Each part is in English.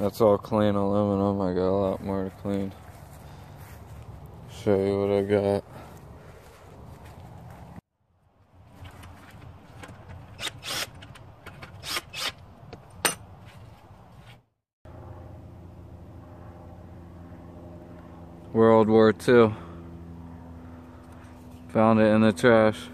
That's all clean aluminum. I got a lot more to clean. Show you what I got. World War II. Found it in the trash.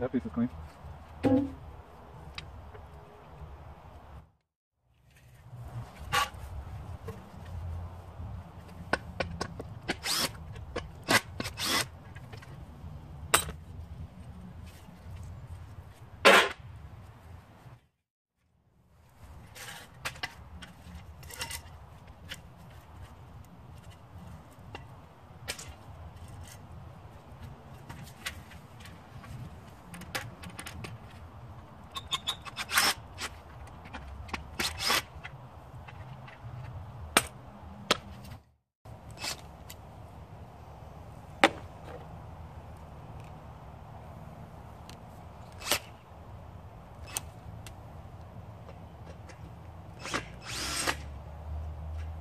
That piece is clean.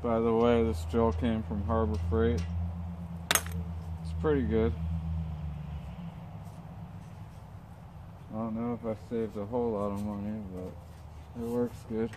By the way, this drill came from Harbor Freight. It's pretty good. I don't know if I saved a whole lot of money, but it works good.